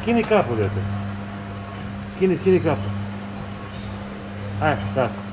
Σκύνει κάπου λέτε. Σκύνει, σκύνει κάπου. Α, κάπου.